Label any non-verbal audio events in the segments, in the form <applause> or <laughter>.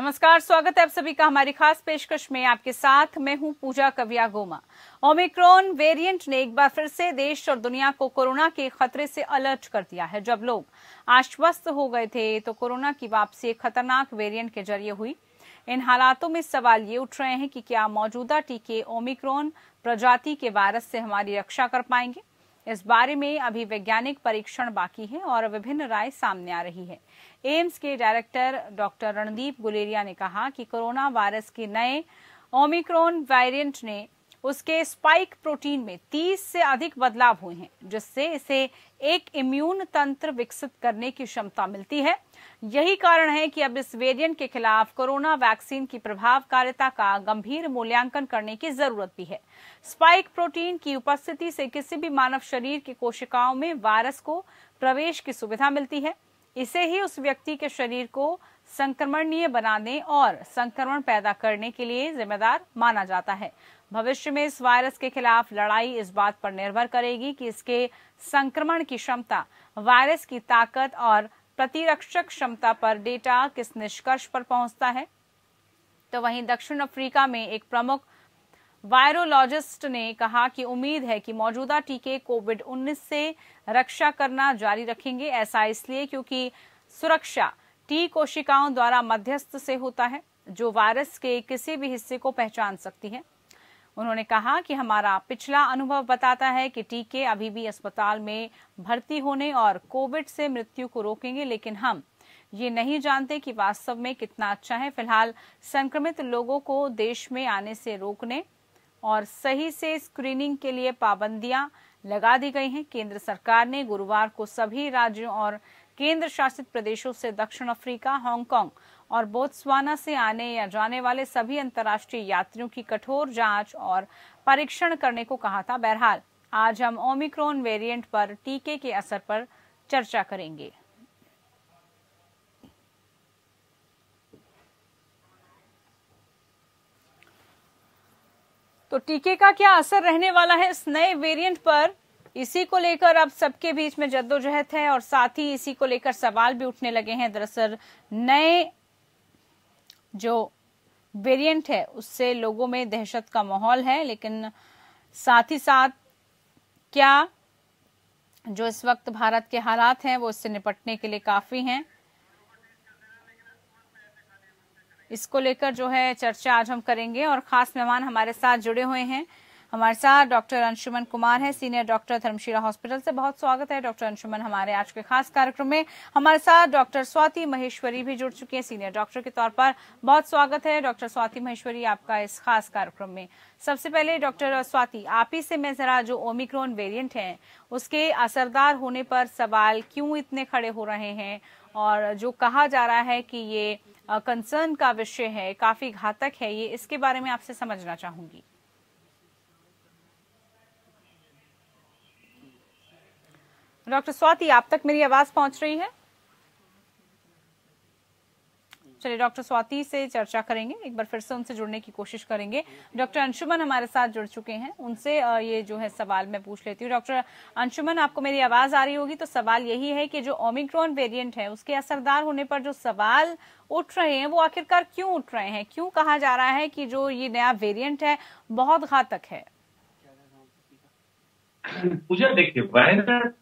नमस्कार, स्वागत है आप सभी का हमारी खास पेशकश में। आपके साथ मैं हूँ पूजा कविया गोमा। ओमिक्रॉन वेरिएंट ने एक बार फिर से देश और दुनिया को कोरोना के खतरे से अलर्ट कर दिया है। जब लोग आश्वस्त हो गए थे तो कोरोना की वापसी एक खतरनाक वेरिएंट के ज़रिए हुई। इन हालातों में सवाल ये उठ रहे हैं कि क्या मौजूदा टीके ओमिक्रॉन प्रजाति के वायरस से हमारी रक्षा कर पाएँगे? इस बारे में अभी वैज्ञानिक परीक्षण बाकी है और विभिन्न राय सामने आ रही है। एम्स के डायरेक्टर डॉक्टर रणदीप गुलेरिया ने कहा कि कोरोना वायरस के नए ओमिक्रॉन वेरिएंट ने उसके स्पाइक प्रोटीन में 30 से अधिक बदलाव हुए हैं, जिससे इसे एक इम्यून तंत्र विकसित करने की क्षमता मिलती है। यही कारण है कि अब इस वेरिएंट के खिलाफ कोरोना वैक्सीन की प्रभावकारिता का गंभीर मूल्यांकन करने की ज़रूरत भी है। स्पाइक प्रोटीन की उपस्थिति से किसी भी मानव शरीर की कोशिकाओं में वायरस को प्रवेश की सुविधा मिलती है। इसे ही उस व्यक्ति के शरीर को संक्रमणीय बनाने और संक्रमण पैदा करने के लिए जिम्मेदार माना जाता है। भविष्य में इस वायरस के खिलाफ लड़ाई इस बात पर निर्भर करेगी कि इसके संक्रमण की क्षमता, वायरस की ताकत और प्रतिरक्षक क्षमता पर डेटा किस निष्कर्ष पर पहुँचता है। तो वहीं दक्षिण अफ्रीका में एक प्रमुख वायरोलॉजिस्ट ने कहा कि उम्मीद है कि मौजूदा टीके कोविड 19 से रक्षा करना जारी रखेंगे, ऐसा इसलिए क्योंकि सुरक्षा टी कोशिकाओं द्वारा मध्यस्थ से होता है, जो वायरस के किसी भी हिस्से को पहचान सकती है। उन्होंने कहा कि हमारा पिछला अनुभव बताता है कि टीके अभी भी अस्पताल में भर्ती होने और कोविड से मृत्यु को रोकेंगे, लेकिन हम ये नहीं जानते कि वास्तव में कितना अच्छा है। फ़िलहाल संक्रमित लोगों को देश में आने से रोकने और सही से स्क्रीनिंग के लिए पाबंदियाँ लगा दी गई हैं। केंद्र सरकार ने गुरुवार को सभी राज्यों और केंद्र शासित प्रदेशों से दक्षिण अफ्रीका, हांगकांग और बोत्सवाना से आने या जाने वाले सभी अंतर्राष्ट्रीय यात्रियों की कठोर जाँच और परीक्षण करने को कहा था। बहरहाल, आज हम ओमिक्रॉन वेरिएंट पर टीके के असर पर चर्चा करेंगे। तो टीके का क्या असर रहने वाला है इस नए वेरिएंट पर? इसी को लेकर अब सबके बीच में जद्दोजहद है और साथ ही इसी को लेकर सवाल भी उठने लगे हैं। दरअसल, नए जो वेरिएंट है, उससे लोगों में दहशत का माहौल है, लेकिन साथ ही साथ क्या जो इस वक्त भारत के हालात हैं, वो इससे निपटने के लिए काफ़ी हैं। इसको लेकर जो है चर्चा आज हम करेंगे और खास मेहमान हमारे साथ जुड़े हुए हैं। हमारे साथ डॉक्टर अंशुमन कुमार है, सीनियर डॉक्टर धर्मशिला हॉस्पिटल से बहुत स्वागत है। डॉक्टर अंशुमन, हमारे आज के खास कार्यक्रम में हमारे साथ डॉक्टर स्वाति महेश्वरी भी जुड़ चुकी हैं। सीनियर डॉक्टर के तौर पर बहुत स्वागत है। डॉक्टर स्वाति महेश्वरी, आपका इस खास कार्यक्रम में। सबसे पहले डॉक्टर स्वाति, आप ही से मैं जरा जो ओमिक्रोन वेरियंट है, उसके असरदार होने पर सवाल क्यों इतने खड़े हो रहे हैं? और जो कहा जा रहा है कि ये कंसर्न का विषय है, काफ़ी घातक है, ये इसके बारे में आपसे समझना चाहूँगी। डॉक्टर स्वाति, आप तक मेरी आवाज़ पहुँच रही है? चलिए, डॉक्टर स्वाति से चर्चा करेंगे, एक बार फिर से उनसे जुड़ने की कोशिश करेंगे। डॉक्टर अंशुमन हमारे साथ जुड़ चुके हैं, उनसे ये जो है सवाल मैं पूछ लेती हूँ। डॉक्टर अंशुमन, आपको मेरी आवाज़ आ रही होगी तो सवाल यही है कि जो ओमिक्रॉन वेरिएंट है, उसके असरदार होने पर जो सवाल उठ रहे हैं, वो आखिरकार क्यों उठ रहे हैं? क्यों कहा जा रहा है कि जो ये नया वेरियंट है, बहुत घातक है? <coughs> पूजा, देखिए वायरस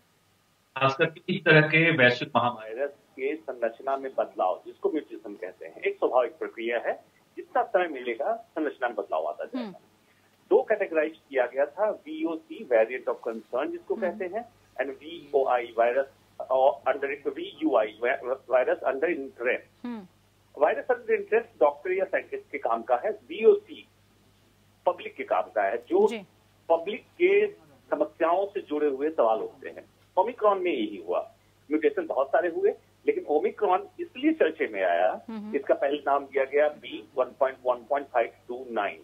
खासकर इस तरह के वैश्विक महावायरस के संरचना में बदलाव जिसको म्यूटेशन कहते हैं एक स्वाभाविक प्रक्रिया है जितना समय मिलेगा संरचना में बदलाव आता जाएगा। हम्म। दो कैटेगराइज किया गया था वीओसी वेरिएंट ऑफ़ कंसर्न जिसको हम्म। कहते हैं and VOI virus under VUI virus under interest virus under interest doctor या साइंटिस्ट के काम का है वीओसी पब्लिक के काम का है जो पब्लिक के समस्याओं से जुड़े हुए सवाल होते हैं। ओमिक्रॉन में यही हुआ म्यूटेशन बहुत सारे हुए लेकिन ओमिक्रॉन इसलिए चर्चे में आया इसका पहले नाम दिया गया B one point one point five two nine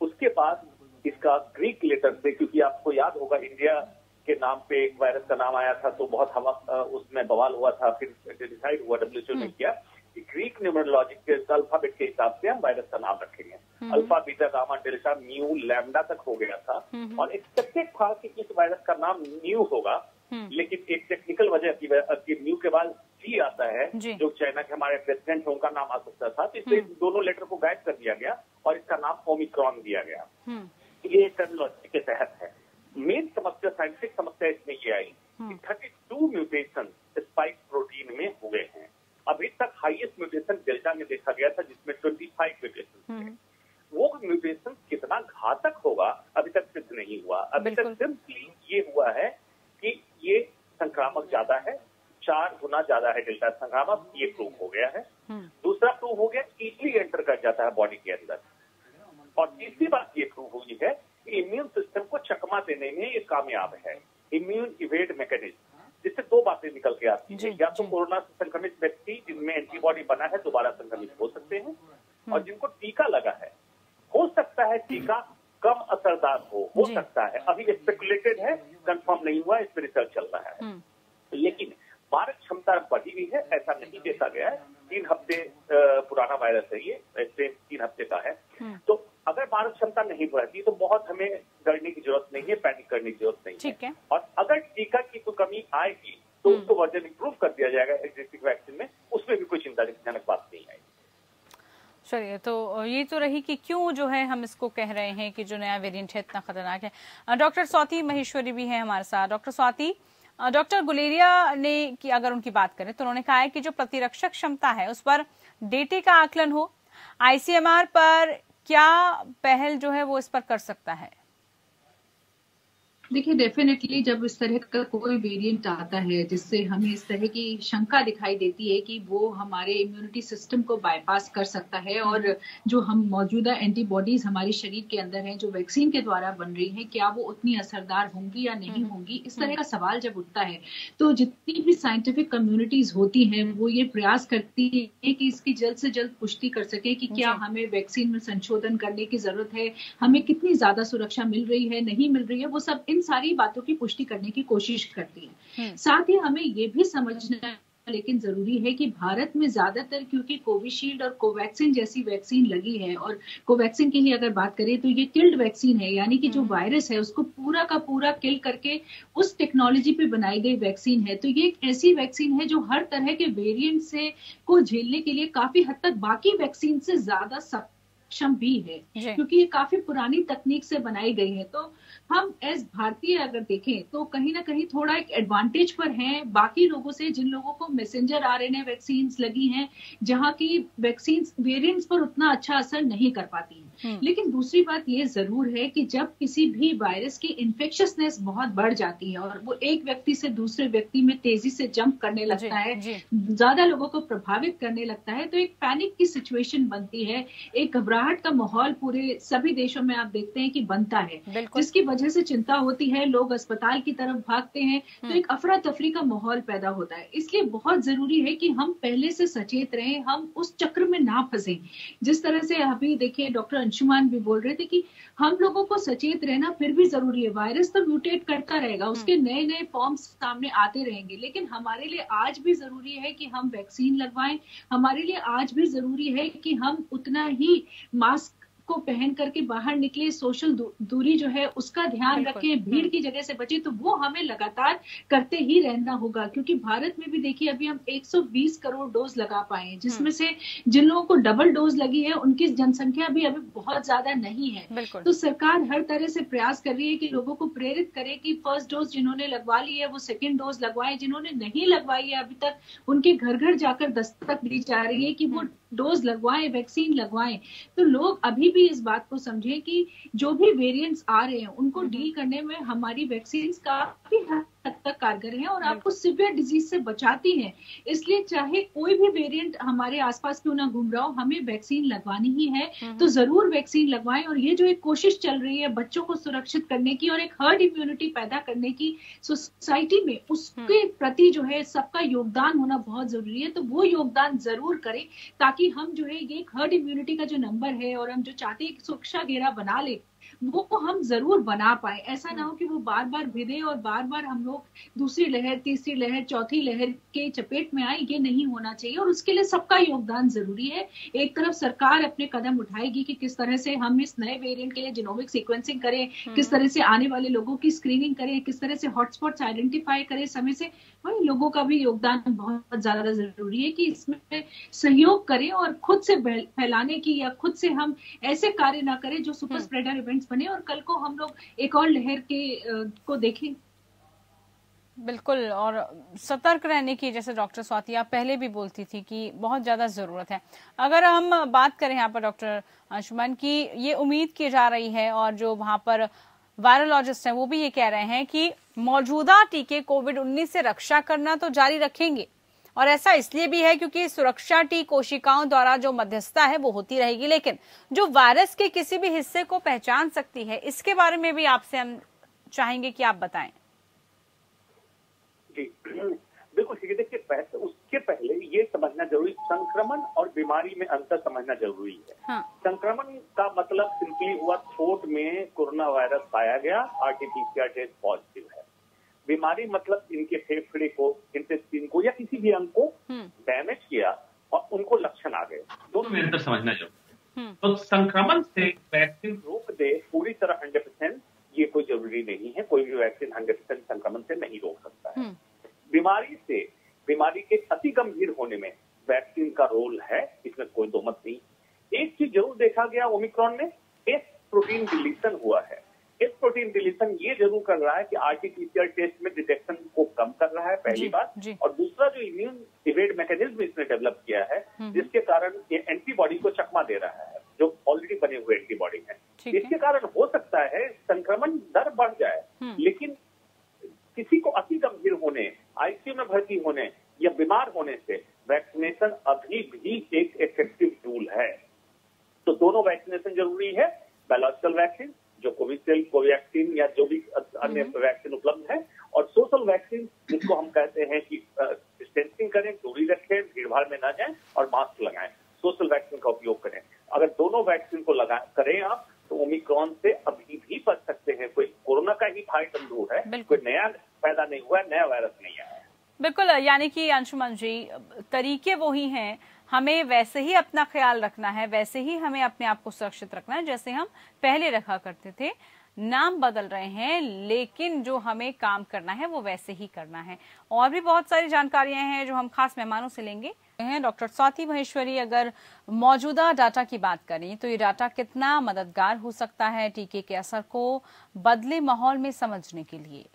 उसके बाद इसका ग्रीक लेटर से क्योंकि आपको याद होगा इंडिया के नाम पे एक वायरस का नाम आया था तो बहुत हवा उसमें बवाल हुआ था फिर डिसाइड हुआ डब्ल्यूएचओ ने हम्म। किया कि ग्रीक न्यूमरोलॉजिक के अल्फ़ाबेट के हिसाब से हम वायरस का नाम रखेंगे। Alpha beta gamma delta nu lambda तक हो गया था। और एक्सपेक्टेड था कि इस वायरस का नाम न्यू होगा। लेकिन एक टेक्निकल वजह की वजह न्यू के बाद जी आता है जो। चाइना के हमारे प्रेसिडेंट है उनका नाम आ सकता था तो इसलिए हम्म। दोनों लेटर को गायब कर दिया गया और इसका नाम ओमिक्रॉन दिया गया। ये टर्मिनोलॉजी के तहत है। मेन समस्या साइंटिफिक समस्या इसमें ये आई कि thirty two mutation spike protein में हुए हैं। अभी तक हाईएस्ट म्यूटेशन डेल्टा में देखा गया था जिसमें ट्वेंटी फाइव म्यूटेशन थे वो म्यूटेशन कितना घातक होगा अभी तक सिद्ध नहीं हुआ। अभी तक सिंपली ये हुआ है कि ये संक्रामक ज़्यादा है चार गुना ज़्यादा है डेल्टा संक्रामक ये प्रूव हो गया है। हम्म। दूसरा प्रूव हो गया इजली एंटर कर जाता है बॉडी के अंदर। और तीसरी बात ये प्रूव हुई है कि इम्यून सिस्टम को चकमा देने में ये कामयाब है। इम्यून इवेड मैकेनिज्म जिससे दो बातें निकल के आती है। या तो कोरोना से संक्रमित व्यक्ति जिनमें एंटीबॉडी बना है दोबारा संक्रमित हो सकते हैं। और हम्म। जिनको टीका लगा है। हो सकता है टीका कम असरदार हो हो सकता है। अभी स्पेकुलेटेड है कंफर्म नहीं हुआ इस पर रिसर्च चल रहा है हम्म। लेकिन मारक क्षमता बढ़ी हुई है ऐसा नहीं देखा गया है। तीन हफ़्ते पुराना वायरस है ये स्ट्रेन तीन हफ़्ते का है। हम्म। तो अगर मारक क्षमता नहीं बढ़ती तो बहुत हमें डरने की ज़रूरत नहीं है पैनिक करने की ज़रूरत नहीं है। और अगर टीका की कोई कमी आएगी तो हम्म। उसको वर्जन इंप्रूव कर दिया जाएगा एग्जिस्टिंग वैक्सीन में उसमें भी कोई चिंताजनक बात नहीं आएगी। चलिए तो ये तो रही कि क्यों जो है हम इसको कह रहे हैं कि जो नया वेरिएंट है इतना खतरनाक है। डॉक्टर स्वाति महेश्वरी भी है हमारे साथ। डॉक्टर स्वाति डॉक्टर गुलेरिया ने की अगर उनकी बात करें तो उन्होंने कहा है कि जो प्रतिरक्षक क्षमता है, उस पर डेटे का आकलन हो, आईसीएमआर पर क्या पहल जो है वो इस पर कर सकता है? देखिए डेफिनेटली जब इस तरह का कोई वेरिएंट आता है जिससे हमें इस तरह की शंका दिखाई देती है कि वो हमारे इम्यूनिटी सिस्टम को बाईपास कर सकता है और जो हम मौजूदा एंटीबॉडीज हमारे शरीर के अंदर हैं जो वैक्सीन के द्वारा बन रही हैं क्या वो उतनी असरदार होंगी या नहीं हम्म। होंगी? इस तरह का सवाल जब उठता है तो जितनी भी साइंटिफिक कम्युनिटीज होती हैं वो ये प्रयास करती है कि इसकी जल्द से जल्द पुष्टि कर सके कि क्या हमें वैक्सीन में संशोधन करने की ज़रूरत है हमें कितनी ज़्यादा सुरक्षा मिल रही है नहीं मिल रही है वो सब इन सारी बातों की पुष्टि करने की कोशिश करती है हम्म। साथ ही हमें ये भी समझना लेकिन ज़रूरी है कि भारत में ज़्यादातर क्योंकि कोविशील्ड और कोवैक्सीन जैसी वैक्सीन लगी है और कोवैक्सीन की ही अगर बात करें तो ये किल्ड वैक्सीन है यानी कि जो हम्म। वायरस है उसको पूरा का पूरा किल करके उस टेक्नोलॉजी पे बनाई गई वैक्सीन है तो ये एक ऐसी वैक्सीन है जो हर तरह के वेरिएंट से को झेलने के लिए काफ़ी हद तक बाकी वैक्सीन से ज़्यादा सक्षम भी है क्योंकि ये काफ़ी पुरानी तकनीक से बनाई गई है तो हम एज भारतीय अगर देखें तो कहीं ना कहीं थोड़ा एक एडवांटेज पर हैं। बाकी लोगों से जिन लोगों को मैसेंजर आरएनए वैक्सीन लगी हैं जहाँ की वैक्सीन वेरिएंट्स पर उतना अच्छा असर नहीं कर पाती हैं। हम्म। लेकिन दूसरी बात ये ज़रूर है कि जब किसी भी वायरस की इन्फेक्शसनेस बहुत बढ़ जाती है और वो एक व्यक्ति से दूसरे व्यक्ति में तेज़ी से जंप करने लगता है ज़्यादा लोगों को प्रभावित करने लगता है तो एक पैनिक की सिचुएशन बनती है। एक घबराहट का माहौल पूरे सभी देशों में आप देखते हैं कि बनता है जिसकी वजह से चिंता होती है लोग अस्पताल की तरफ़ भागते हैं तो हम्म। एक अफरा तफरी का माहौल पैदा होता है इसलिए बहुत ज़रूरी है कि हम पहले से सचेत रहें हम उस चक्र में ना फंसे जिस तरह से अभी देखिए डॉक्टर अंशुमान भी बोल रहे थे कि हम लोगों को सचेत रहना फिर भी ज़रूरी है वायरस तो म्यूटेट करता रहेगा हम्म। उसके नए नए फॉर्म्स सामने आते रहेंगे लेकिन हमारे लिए आज भी ज़रूरी है कि हम वैक्सीन लगवाएँ हमारे लिए आज भी ज़रूरी है कि हम उतना ही मास्क को पहन करके बाहर निकले सोशल दूरी जो है उसका ध्यान रखें भीड़ की जगह से बचे तो वो हमें लगातार करते ही रहना होगा। क्योंकि भारत में भी देखिए अभी हम 120 करोड़ डोज लगा पाए जिसमें हम्म। से जिन लोगों को डबल डोज लगी है उनकी जनसंख्या भी अभी बहुत ज़्यादा नहीं है। तो सरकार हर तरह से प्रयास कर रही है कि लोगों को प्रेरित करे कि फ़र्स्ट डोज जिन्होंने लगवा ली है वो सेकेंड डोज लगवाए जिन्होंने नहीं लगवाई है अभी तक उनके घर घर जाकर दस्तक दी जा रही है कि वो डोज लगवाएँ वैक्सीन लगवाएँ तो लोग अभी भी इस बात को समझें कि जो भी वेरिएंट्स आ रहे हैं उनको डील हम्म। करने में हमारी वैक्सीन काफ़ी हद हद तक कारगर है और आपको सिवियर डिज़ीज़ से बचाती है इसलिए चाहे कोई भी वेरिएंट हमारे आसपास क्यों ना घूम रहा हो हमें वैक्सीन लगवानी ही है हम्म। तो ज़रूर वैक्सीन लगवाएँ और ये जो एक कोशिश चल रही है बच्चों को सुरक्षित करने की और एक हर्ड इम्यूनिटी पैदा करने की सोसाइटी में उसके हम्म। प्रति जो है सबका योगदान होना बहुत ज़रूरी है तो वो योगदान ज़रूर करें ताकि हम जो है ये एक हर्ड इम्यूनिटी का जो नंबर है और हम जो चाहते हैं सुरक्षा घेरा बना ले वो हम ज़रूर बना पाए। ऐसा ना हो कि वो बार बार भिदे और बार बार हम लोग दूसरी लहर तीसरी लहर चौथी लहर के चपेट में आए ये नहीं होना चाहिए। और उसके लिए सबका योगदान ज़रूरी है। एक तरफ़ सरकार अपने कदम उठाएगी कि किस तरह से हम इस नए वेरिएंट के लिए जिनोमिक सीक्वेंसिंग करें किस तरह से आने वाले लोगों की स्क्रीनिंग करें किस तरह से हॉटस्पॉट्स आइडेंटिफाई करें समय से। वही लोगों का भी योगदान बहुत ज़्यादा ज़रूरी है कि इसमें सहयोग करें और खुद से फैलाने की या खुद से हम ऐसे कार्य ना करें जो सुपर स्प्रेडर इवेंट्स बने और कल को हम लोग एक और लहर के को देखें। बिल्कुल और सतर्क रहने की जैसे डॉक्टर स्वाति आप पहले भी बोलती थी कि बहुत ज़्यादा ज़रूरत है। अगर हम बात करें यहाँ पर डॉक्टर अंशुमन की ये उम्मीद की जा रही है और जो वहाँ पर वायरोलॉजिस्ट हैं वो भी ये कह रहे हैं कि मौजूदा टीके कोविड 19 से रक्षा करना तो जारी रखेंगे। और ऐसा इसलिए भी है क्योंकि सुरक्षा टी कोशिकाओं द्वारा जो मध्यस्थता है वो होती रहेगी। लेकिन जो वायरस के किसी भी हिस्से को पहचान सकती है इसके बारे में भी आपसे हम चाहेंगे कि आप बताएँ। जी। बिल्कुल ठीक है देखिए उसके पहले ये समझना ज़रूरी संक्रमण और बीमारी में अंतर समझना ज़रूरी है। हाँ। संक्रमण का मतलब सिंपली हुआ टेस्ट पॉजिटिव है। बीमारी मतलब इनके फेफड़े को इंटेस्टिन को या किसी भी अंग को डैमेज हम्म। किया और उनको लक्षण आ गए। दोनों में अंतर समझना ज़रूरी हम्म। तो संक्रमण से वैक्सीन रोक दे पूरी तरह हंड्रेड परसेंट ये कोई ज़रूरी नहीं है। कोई भी वैक्सीन हंड्रेड परसेंट संक्रमण से नहीं रोक सकता है। हम्म। बीमारी से बीमारी के अति गंभीर होने में वैक्सीन का रोल है। इसमें कोई दो मत नहीं। एक चीज़ ज़रूर देखा गया ओमिक्रॉन में एस प्रोटीन डिलीशन हुआ है एस प्रोटीन डिलीशन ये ज़रूर कर रहा कि आरटीपीसीआर टेस्ट में डिटेक्शन को कम कर रहा है पहली बात। और दूसरा जो इम्यून इवेड मैकेनिज्म इसने डेवलप किया है हम्म। जिसके कारण ये एंटीबॉडी को चकमा दे रहा है जो ऑलरेडी बने हुए एंटीबॉडी है। इसके कारण हो सकता है संक्रमण दर बढ़ जाए हम्म। लेकिन किसी को अति गंभीर होने आईसीयू में भर्ती होने या बीमार होने से वैक्सीनेशन अभी भी एक इफ़ेक्टिव टूल है। तो दोनों वैक्सीनेशन ज़रूरी है बायोलॉजिकल वैक्सीन जो कोविशील्ड कोवैक्सीन या जो भी अन्य हम्म। वैक्सीन उपलब्ध है और सोशल वैक्सीन जिसको हम कहते हैं कि डिस्टेंसिंग करें दूरी रखें भीड़ भाड़ में ना जाएँ और मास्क लगाएँ। सोशल वैक्सीन का उपयोग करें। अगर दोनों वैक्सीन को लगा करें आप तो ओमिक्रॉन से अभी भी बच सकते हैं। कोई कोरोना का ही फाइट अंदरू है कोई नया पैदा नहीं हुआ है नया वायरस नहीं आया। बिल्कुल यानी कि अंशुमन जी तरीके वो ही हैं हमें वैसे ही अपना ख्याल रखना है, वैसे ही हमें अपने आप को सुरक्षित रखना है, जैसे हम पहले रखा करते थे। नाम बदल रहे हैं, लेकिन जो हमें काम करना है वो वैसे ही करना है। और भी बहुत सारी जानकारियाँ हैं जो हम खास मेहमानों से लेंगे। हैं डॉक्टर स्वाति महेश्वरी, अगर मौजूदा डाटा की बात करें तो ये डाटा कितना मददगार हो सकता है टीके के असर को बदले माहौल में समझने के लिए?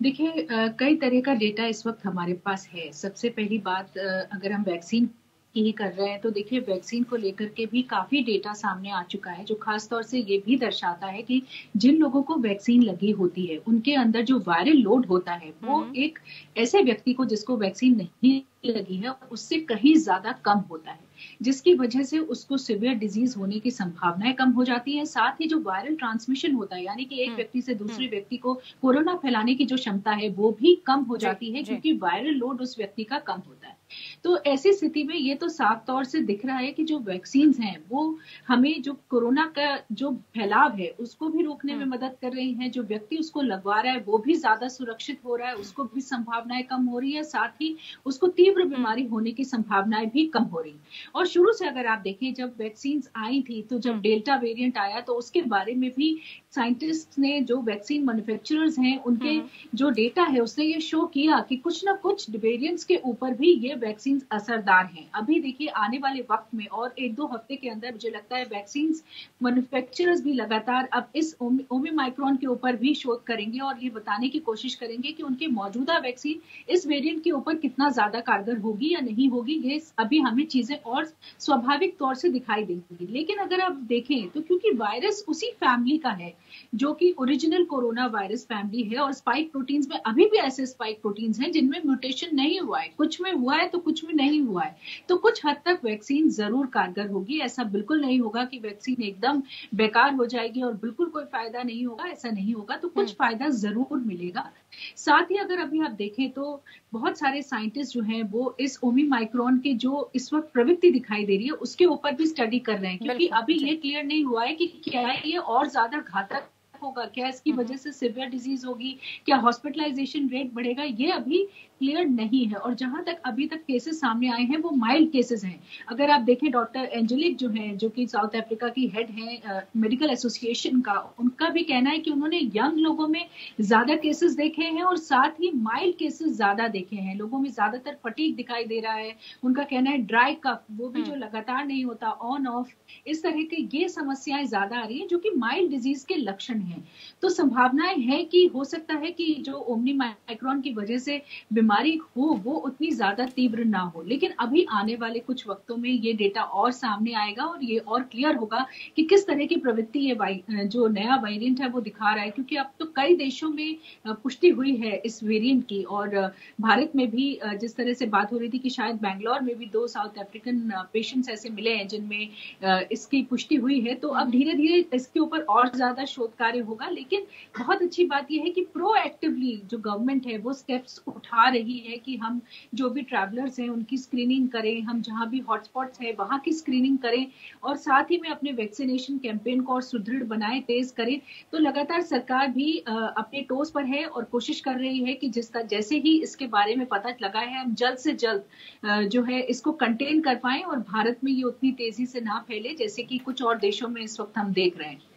देखिए कई तरह का डेटा इस वक्त हमारे पास है सबसे पहली बात अगर हम वैक्सीन की ही कर रहे हैं तो देखिए वैक्सीन को लेकर के भी काफ़ी डेटा सामने आ चुका है जो खास तौर से ये भी दर्शाता है कि जिन लोगों को वैक्सीन लगी होती है उनके अंदर जो वायरल लोड होता है वो हम्म। एक ऐसे व्यक्ति को जिसको वैक्सीन नहीं लगी है उससे कहीं ज़्यादा कम होता है जिसकी वजह से उसको सिवियर डिज़ीज़ होने की संभावनाएँ कम हो जाती है साथ ही जो वायरल ट्रांसमिशन होता है यानी कि एक हम्म। व्यक्ति से दूसरे हम्म। व्यक्ति को कोरोना फैलाने की जो क्षमता है वो भी कम हो जाती है क्योंकि वायरल लोड उस व्यक्ति का कम होता है तो ऐसी स्थिति में ये तो साफ़ तौर से दिख रहा है कि जो वैक्सीन हैं वो हमें जो कोरोना का जो फैलाव है उसको भी रोकने में हम्म। मदद कर रही हैं जो व्यक्ति उसको लगवा रहा है वो भी ज़्यादा सुरक्षित हो रहा है उसको भी संभावनाएँ कम हो रही है साथ ही उसको तीव्र हम्म। बीमारी होने की संभावनाएँ भी कम हो रही और शुरू से अगर आप देखें जब वैक्सीन आई थी तो जब डेल्टा हम्म। वेरियंट आया तो उसके बारे में भी साइंटिस्ट ने जो वैक्सीन मैन्युफैक्चरर्स हैं उनके जो डेटा है उसने ये शो किया कि कुछ ना कुछ वेरियंट्स के ऊपर भी ये वैक्सीन असरदार हैं। अभी देखिए, आने वाले वक्त में और एक दो हफ़्ते के अंदर मुझे लगता है वैक्सीन मैन्युफैक्चरर्स भी लगातार अब इस ओमी माइक्रोन के ऊपर भी शोध करेंगे और ये बताने की कोशिश करेंगे कि उनके मौजूदा वैक्सीन इस वेरियंट के ऊपर कितना ज़्यादा कारगर होगी या नहीं होगी, ये अभी हमें चीज़ें और स्वाभाविक तौर से दिखाई देंगी। लेकिन अगर आप देखें तो क्योंकि वायरस उसी फैमिली का है, जो कि ओरिजिनल कोरोना वायरस फैमिली है और स्पाइक प्रोटीन्स में अभी भी ऐसे स्पाइक प्रोटीन्स हैं जिनमें म्यूटेशन नहीं हुआ है। कुछ में हुआ है तो कुछ कुछ भी नहीं हुआ है। तो कुछ हद तक वैक्सीन ज़रूर कारगर होगी। ऐसा बिल्कुल नहीं होगा कि वैक्सीन एकदम बेकार हो जाएगी और बिल्कुल कोई फ़ायदा नहीं होगा ऐसा नहीं होगा। तो कुछ हम्म। फ़ायदा ज़रूर मिलेगा। साथ ही अगर अभी आप देखें तो बहुत सारे साइंटिस्ट जो हैं वो इस ओमी माइक्रोन के जो इस वक्त प्रवृत्ति दिखाई दे रही है उसके ऊपर भी स्टडी कर रहे हैं। क्योंकि अभी ये क्लियर नहीं हुआ है कि क्या ये और ज़्यादा घातक होगा क्या इसकी हम्म। वजह से सिवियर डिज़ीज़ होगी क्या हॉस्पिटलाइजेशन रेट बढ़ेगा ये अभी क्लियर नहीं है और जहाँ तक अभी तक केसेस सामने आए हैं वो माइल्ड केसेस हैं। अगर आप देखें डॉक्टर एंजेलिक जो है जो कि साउथ अफ्रीका की हेड है मेडिकल एसोसिएशन का उनका भी कहना है कि उन्होंने यंग लोगों में ज़्यादा केसेस देखे हैं और साथ ही माइल्ड केसेस ज़्यादा देखे हैं। लोगों में ज़्यादातर फटीक दिखाई दे रहा है। उनका कहना है ड्राई कफ वो भी जो हम्म। लगातार नहीं होता ऑन ऑफ़ इस तरह के ये समस्याएँ ज़्यादा आ रही हैं जो कि माइल्ड डिज़ीज़ के लक्षण हैं। तो संभावनाएँ है कि हो सकता है कि जो ओमनी माइक्रोन की वजह से बीमारी हो, वो उतनी ज़्यादा तीव्र ना हो। लेकिन अभी आने वाले कुछ वक्तों में ये डेटा और सामने आएगा और ये और क्लियर होगा कि किस तरह की प्रवृत्ति ये जो नया वेरिएंट है वो दिखा रहा है। क्योंकि अब तो कई देशों में पुष्टि हुई है इस वेरिएंट की और भारत में भी जिस तरह से बात हो रही थी कि शायद बैंगलोर में भी दो साउथ अफ्रीकन पेशेंट्स ऐसे मिले हैं जिनमें इसकी पुष्टि हुई है। तो अब धीरे धीरे इसके ऊपर और ज़्यादा शोध कार्य होगा। लेकिन बहुत अच्छी बात यह है कि प्रोएक्टिवली जो गवर्नमेंट है वो स्टेप्स उठा रही है कि हम जो भी ट्रैवलर्स हैं, उनकी स्क्रीनिंग करें, हम जहाँ भी हॉटस्पॉट्स है, वहाँ की स्क्रीनिंग करें और साथ ही में अपने वैक्सीनेशन कैंपेन को और सुदृढ़ बनाए, तेज करें। तो लगातार सरकार भी अपने टोस पर है और कोशिश कर रही है कि जिसका जैसे ही इसके बारे में पता लगा है, हम जल्द से जल्द जो है इसको कंटेन कर पाए और भारत में ये उतनी तेज़ी से ना फैले, जैसे कि कुछ और देशों में इस वक्त हम देख रहे हैं।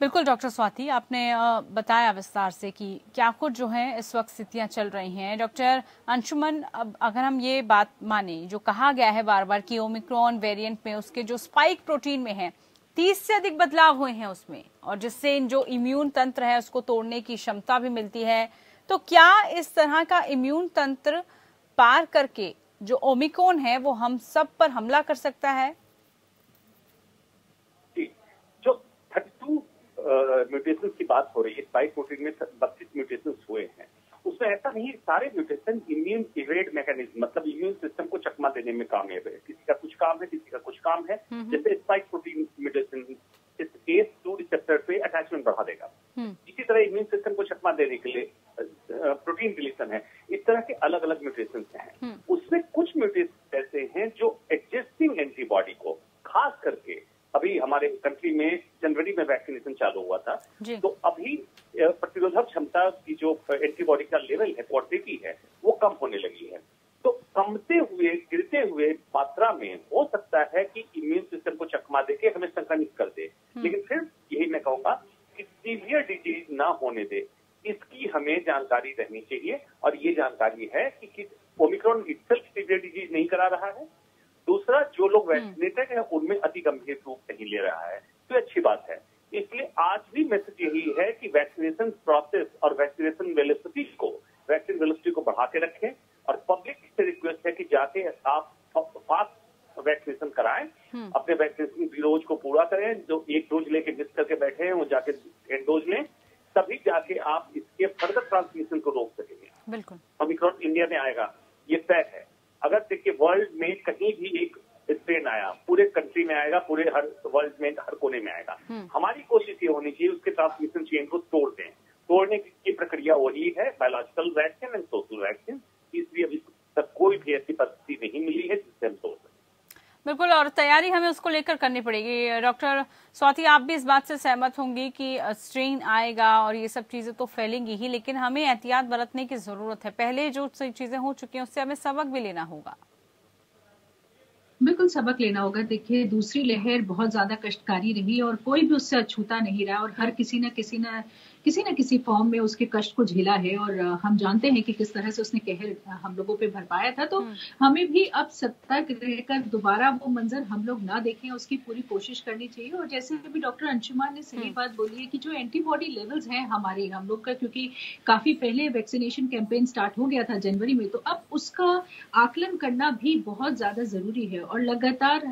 बिल्कुल, डॉक्टर स्वाति, आपने बताया विस्तार से कि क्या कुछ जो है इस वक्त स्थितियाँ चल रही हैं। डॉक्टर अंशुमन, अब अगर हम ये बात माने, जो कहा गया है बार बार कि ओमिक्रॉन वेरिएंट में उसके जो स्पाइक प्रोटीन में है, तीस से अधिक बदलाव हुए हैं उसमें, और जिससे इन जो इम्यून तंत्र है उसको तोड़ने की क्षमता भी मिलती है। तो क्या इस तरह का इम्यून तंत्र पार करके जो ओमिक्रोन है वो हम सब पर हमला कर सकता है? म्यूटेशन की बात हो रही है स्पाइक प्रोटीन में बत्तीस म्यूटेशन हुए हैं। उसमें ऐसा नहीं सारे म्यूटेशन इम्यून इवेड मैकेनिज्म मतलब इम्यून सिस्टम को चकमा देने में कामयाब है। किसी का कुछ काम है किसी का कुछ काम है। हम्म, हम्म। जैसे स्पाइक प्रोटीन म्यूटेशन इस एस टू रिसेप्टर पे अटैचमेंट बढ़ा देगा। हम्म। इसी तरह इम्यून सिस्टम को चकमा देने के लिए प्रोटीन रिलेशन है। इस तरह के अलग अलग म्यूटेशन हैं उसमें कुछ म्यूटेशन ऐसे हैं जो एग्जिस्टिंग एंटीबॉडी को खास करके अभी हमारे कंट्री में जनवरी में वैक्सीनेशन चालू हुआ था। तो अभी प्रतिरोधक क्षमता की जो एंटीबॉडी का लेवल है क्वांटिटी है वो कम होने लगी है। तो कमते हुए गिरते हुए मात्रा में हो सकता है कि इम्यून सिस्टम को चकमा देके हमें संक्रमित कर दे। हम्म। लेकिन फिर यही मैं कहूँगा कि सीवियर डिज़ीज़ ना होने दे। इसकी हमें जानकारी रहनी चाहिए। और ये जानकारी है कि ओमिक्रॉन इटसेल्फ सीवियर डिज़ीज़ नहीं करा रहा है। लोग वैक्सीनेटेड हम्म। है उनमें अति गंभीर रूप नहीं ले रहा है तो अच्छी बात है इसलिए आज भी मैसेज यही है कि वैक्सीनेशन प्रोसेस और वैक्सीनेशन वेलोसिटी को वैक्सीन वेलोसिटी को बढ़ा के रखें और पब्लिक से रिक्वेस्ट है कि जाके आप फास्ट वैक्सीनेशन कराएँ हम्म। अपने वैक्सीनेशन डोज को पूरा करें जो एक डोज लेके मिस करके बैठे हैं वो जाके सेकेंड डोज लें तभी जाके आप इसके फर्दर ट्रांसमिशन को रोक सकेंगे बिल्कुल ओमिक्रॉन इंडिया में आएगा ये तय है अगर देखिए वर्ल्ड में कहीं भी एक स्ट्रेन आया पूरे कंट्री में आएगा पूरे हर वर्ल्ड में हर कोने में आएगा हम्म। हमारी कोशिश ये होनी चाहिए उसके ट्रांसमिशन चेन को तोड़ दें तोड़ने की प्रक्रिया वही है biological vaccine and social vaccine इसलिए अभी तक कोई भी ऐसी परिस्थिति नहीं मिली है जिससे हम तोड़ सकें। बिल्कुल और तैयारी हमें उसको लेकर करनी पड़ेगी। डॉक्टर स्वाति आप भी इस बात से सहमत होंगी कि स्ट्रेन आएगा और ये सब चीज़ें तो फैलेंगी ही लेकिन हमें एहतियात बरतने की ज़रूरत है। पहले जो चीज़ें हो चुकी हैं उससे हमें सबक भी लेना होगा। बिल्कुल सबक लेना होगा। देखिए दूसरी लहर बहुत ज़्यादा कष्टकारी रही और कोई भी उससे अछूता नहीं रहा और हर किसी न किसी न किसी न किसी फॉर्म में उसके कष्ट को झेला है और हम जानते हैं कि किस तरह से उसने कहर हम लोगों पे भरपाया था तो हम्म। हमें भी अब सतर्क रहकर दोबारा वो मंजर हम लोग ना देखें उसकी पूरी कोशिश करनी चाहिए और जैसे अभी डॉक्टर अंशुमान ने सही हम्म। बात बोली है कि जो एंटीबॉडी लेवल्स हैं हमारे हम लोग का क्योंकि काफ़ी पहले वैक्सीनेशन कैंपेन स्टार्ट हो गया था जनवरी में तो अब उसका आकलन करना भी बहुत ज़्यादा ज़रूरी है और लगातार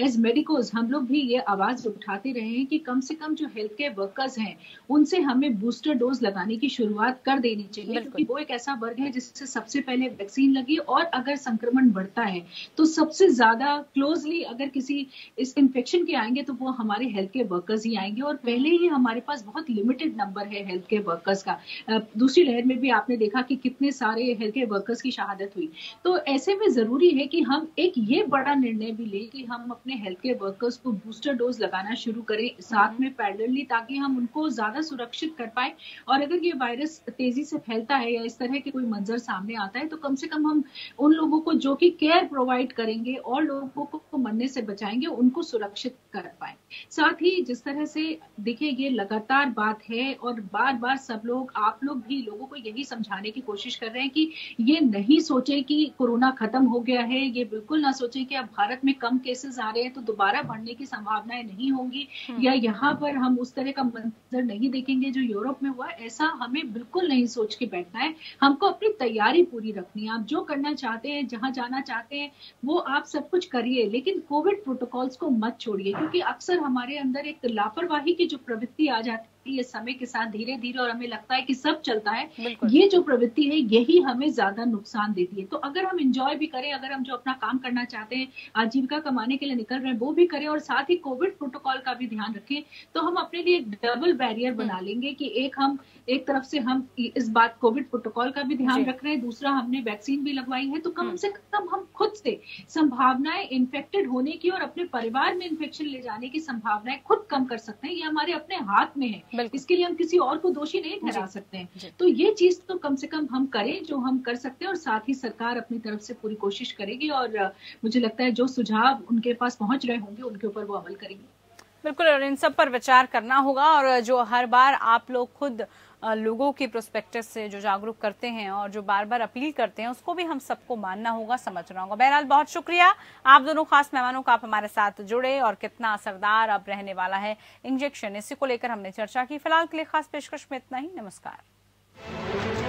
एज मेडिकोज हम लोग भी ये आवाज़ उठाते रहे हैं कि कम से कम जो हेल्थ केयर वर्कर्स हैं उनसे हमें बूस्टर डोज लगाने की शुरुआत कर देनी चाहिए क्योंकि वो एक ऐसा वर्ग है जिससे सबसे पहले वैक्सीन लगी और अगर संक्रमण बढ़ता है तो सबसे ज़्यादा क्लोजली अगर किसी इस इन्फेक्शन के आएँगे तो वो हमारे हेल्थ केयर वर्कर्स ही आएँगे। और पहले ही हमारे पास बहुत लिमिटेड नंबर है हेल्थ केयर वर्कर्स का। दूसरी लहर में भी आपने देखा कि कितने सारे हेल्थ केयर वर्कर्स की शहादत हुई। तो ऐसे में ज़रूरी है कि हम एक ये बड़ा निर्णय भी लें कि हम अपने हेल्थ केयर वर्कर्स को बूस्टर डोज लगाना शुरू करें साथ में पैरेलली ताकि हम उनको ज़्यादा सुरक्षित कर पाए। और अगर ये वायरस तेज़ी से फैलता है या इस तरह के कोई मंजर सामने आता है तो कम से कम हम उन लोगों को जो कि केयर प्रोवाइड करेंगे और लोगों को मरने से बचाएँगे उनको सुरक्षित कर पाए। साथ ही जिस तरह से देखिए ये लगातार बात है और बार बार सब लोग आप लोग भी लोगों को यही समझाने की कोशिश कर रहे हैं कि ये नहीं सोचे कि कोरोना खत्म हो गया है ये बिल्कुल ना सोचे कि अब भारत में कम केसेस आ रहे हैं तो दोबारा बढ़ने की संभावनाएँ नहीं होंगी हम्म। या यहाँ पर हम उस तरह का मंजर नहीं देखेंगे। जो यूरोप में हुआ, ऐसा हमें बिल्कुल नहीं सोच के बैठना है। हमको अपनी तैयारी पूरी रखनी है। आप जो करना चाहते हैं, जहाँ जाना चाहते हैं, वो आप सब कुछ करिए। लेकिन कोविड प्रोटोकॉल्स को मत छोड़िए, क्योंकि अक्सर हमारे अंदर एक लापरवाही की जो प्रवृत्ति आ जाती है समय के साथ धीरे धीरे और हमें लगता है कि सब चलता है। ये जो प्रवृत्ति है यही हमें ज़्यादा नुकसान देती है। तो अगर हम इंजॉय भी करें अगर हम जो अपना काम करना चाहते हैं आजीविका कमाने के लिए निकल रहे हैं वो भी करें और साथ ही कोविड प्रोटोकॉल का भी ध्यान रखें तो हम अपने लिए एक डबल बैरियर हम्म। बना लेंगे कि एक हम एक तरफ़ से हम इस बात कोविड प्रोटोकॉल का भी ध्यान रख रहे हैं दूसरा हमने वैक्सीन भी लगवाई है तो कम हम्म। से कम हम खुद से संभावनाएँ इन्फेक्टेड होने की और अपने परिवार में इन्फेक्शन ले जाने की संभावनाएँ खुद कम कर सकते हैं ये हमारे अपने हाथ में है। इसके लिए हम किसी और को दोषी नहीं ठहरा सकते हैं। तो ये चीज़ तो कम से कम हम करें जो हम कर सकते हैं और साथ ही सरकार अपनी तरफ़ से पूरी कोशिश करेगी और मुझे लगता है जो सुझाव उनके पास पहुँच रहे होंगे उनके ऊपर वो अमल करेंगे। बिल्कुल और इन सब पर विचार करना होगा और जो हर बार आप लोग खुद लोगों के प्रोस्पेक्टिव से जो जागरूक करते हैं और जो बार बार अपील करते हैं, उसको भी हम सबको मानना होगा, समझना होगा। बहरहाल, बहुत शुक्रिया। आप दोनों खास मेहमानों का आप हमारे साथ जुड़े और कितना असरदार अब रहने वाला है इंजेक्शन। इसी को लेकर हमने चर्चा की। फ़िलहाल के लिए खास पेशकश में इतना ही। नमस्कार।